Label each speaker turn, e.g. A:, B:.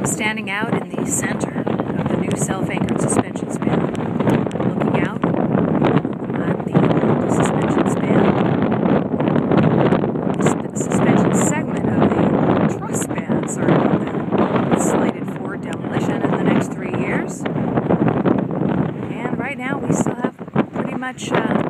A: I'm standing out in the center of the new self-anchored suspension span, looking out at the old suspension span, the suspension segment of the truss span, sorry about that, it's slated for demolition in the next three years. And right now we still have pretty much uh,